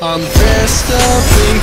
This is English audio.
I'm dressed up in